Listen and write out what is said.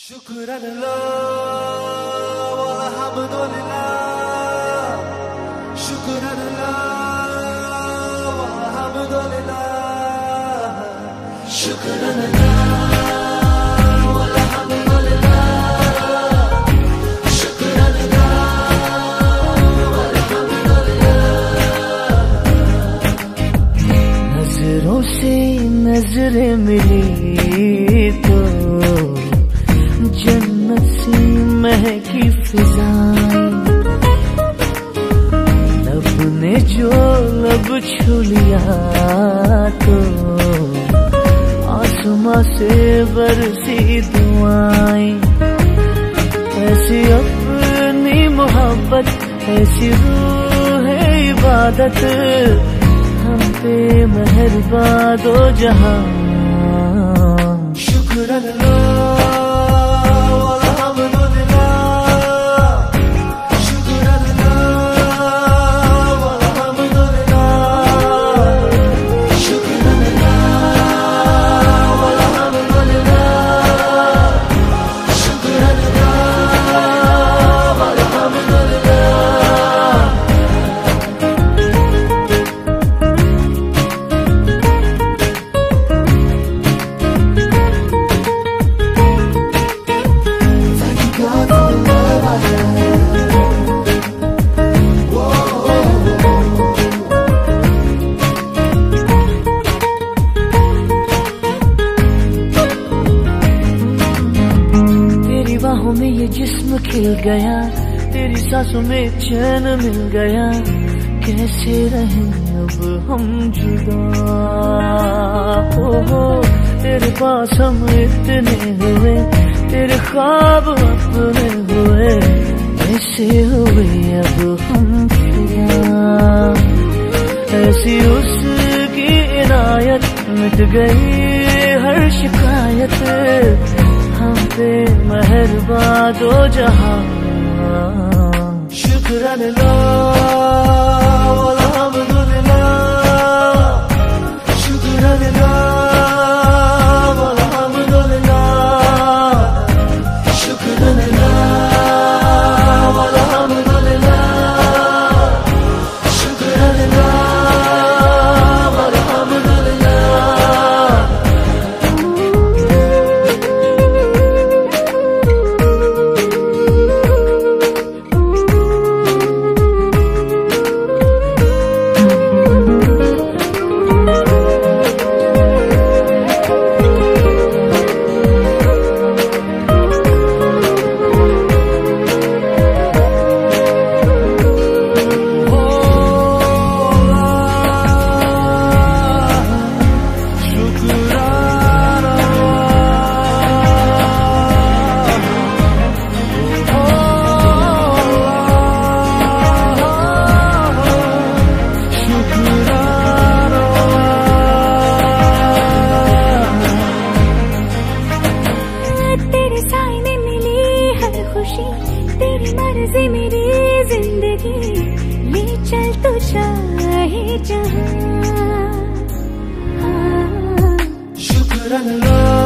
शुक्र शुक्र शुक्र नज़रों से नज़रें मिली तो महकी फिजाएँ लब ने जो लब छू लिया तो आसमां से बरसी दुआएँ। ऐसी अपनी मोहब्बत, ऐसी रूह है इबादत, हम पे मेहरबान दो जहाँ। शुक्र अल्लाह। बाहों में ये जिस्म खिल गया, तेरी सांसों में चैन मिल गया। कैसे रहें अब हम जुदा? हो हो तेरे पास हम इतने हुए तेरे ख्वाब अपने हुए, ऐसे हुए अब हम ऐसी उसकी इनायत मिट गई हर शिकायत। हम पे मेहरबान दो जहाँ। शुक्र लो तुझा हाँ। शुक्र अल्लाह।